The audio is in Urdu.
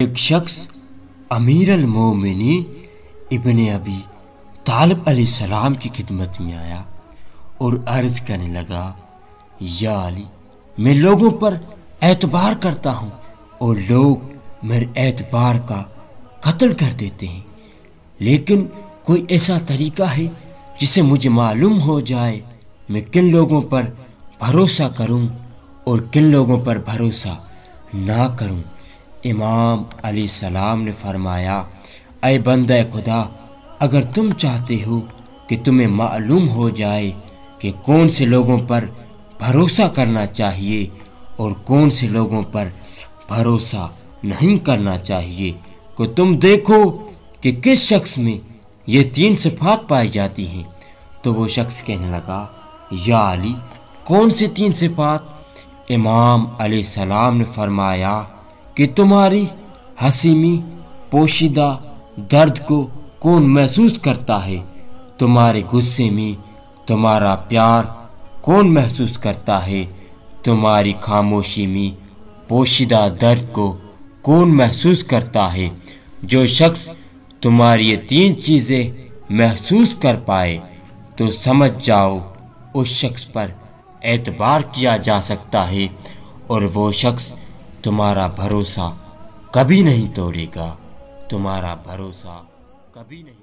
ایک شخص امیر المومنین ابن ابی طالب علیہ السلام کی خدمت میں آیا اور عرض کرنے لگا یا علی میں لوگوں پر اعتبار کرتا ہوں اور لوگ میرے اعتبار کا قتل کر دیتے ہیں لیکن کوئی ایسا طریقہ ہے جسے مجھے معلوم ہو جائے میں کن لوگوں پر بھروسہ کروں اور کن لوگوں پر بھروسہ نہ کروں امام علیہ السلام نے فرمایا، اے بندہ خدا، اگر تم چاہتے ہو کہ تمہیں معلوم ہو جائے کہ کون سے لوگوں پر بھروسہ کرنا چاہیے اور کون سے لوگوں پر بھروسہ نہیں کرنا چاہیے کہ تم دیکھو کہ کس شخص میں یہ تین صفات پائی جاتی ہیں۔ تو وہ شخص کہنے لگا، یا علی، کون سے تین صفات؟ امام علیہ السلام نے فرمایا کہ تمہاری حسیمی پوشیدہ درد کو کون محسوس کرتا ہے؟ تمہارے غصے میں تمہارا پیار کون محسوس کرتا ہے؟ تمہاری خاموشی میں پوشیدہ درد کو کون محسوس کرتا ہے؟ جو شخص تمہاری یہ تین چیزیں محسوس کر پائے، تو سمجھ جاؤ اس شخص پر اعتبار کیا جا سکتا ہے اور وہ شخص تمہارا بھروسہ کبھی نہیں توڑے گا۔ تمہارا بھروسہ کبھی نہیں